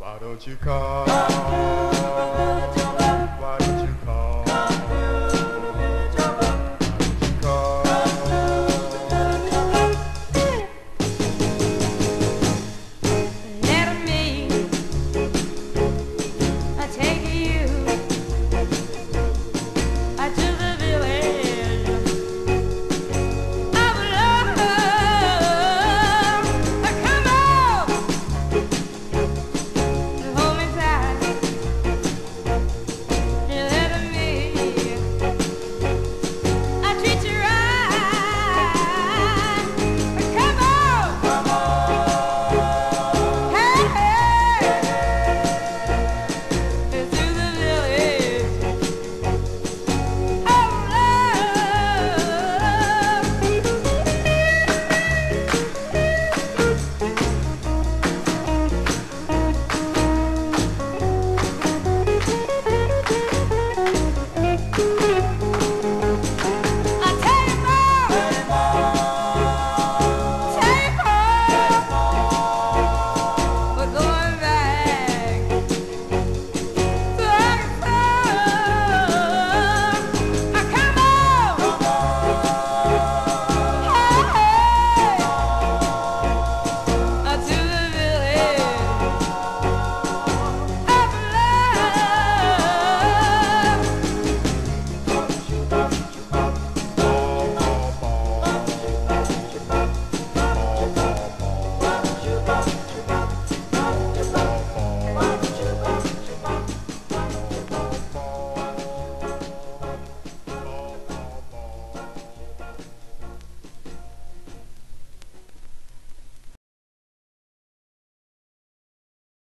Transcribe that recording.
Why don't you call?